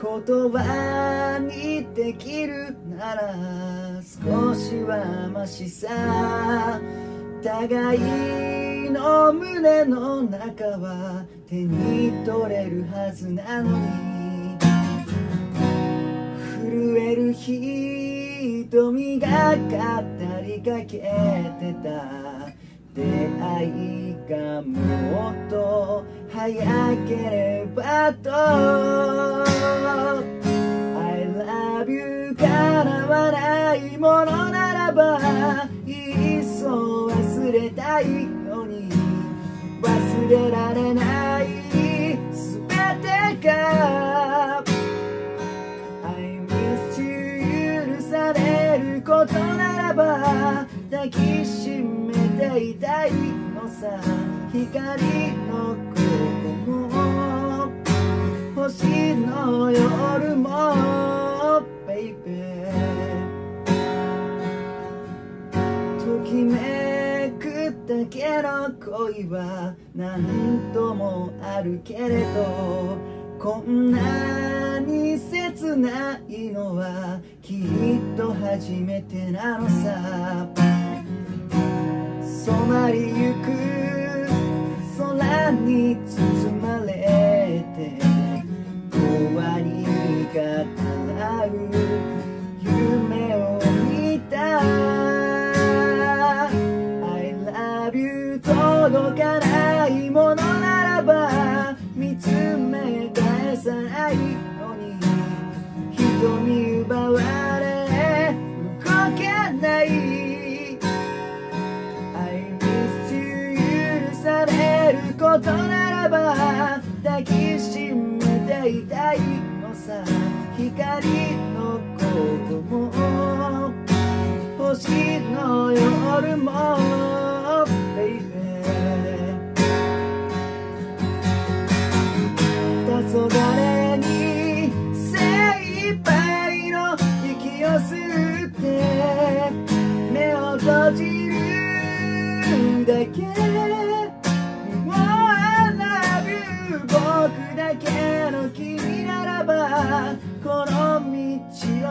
言葉にできるなら少しはマシさ互いの胸の中は手に取れるはずなのに震える瞳が語りかけてた出会いがもっと早ければとないものならばいっそ忘れたいのに忘れられない全てが I miss you 許されることならば抱きしめていたいのさ光の午後も星のきめくだけの恋は何ともあるけれどこんなに切ないのはきっと初めてなのさ。染まりゆく空に包まれて終わりが叶う届かないものならば見つめ返さないのに瞳奪われ動けない。I miss you 許されることならば抱きしめていたいのさ。光の午後も星の夜も閉じるだけ Oh, I love you 僕だけの君ならばこの道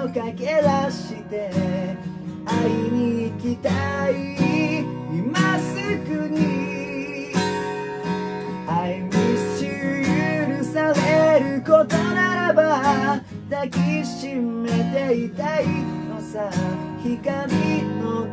を駆け出して会いに行きたい今すぐに I miss you 許されることならば抱きしめていたいのさ光の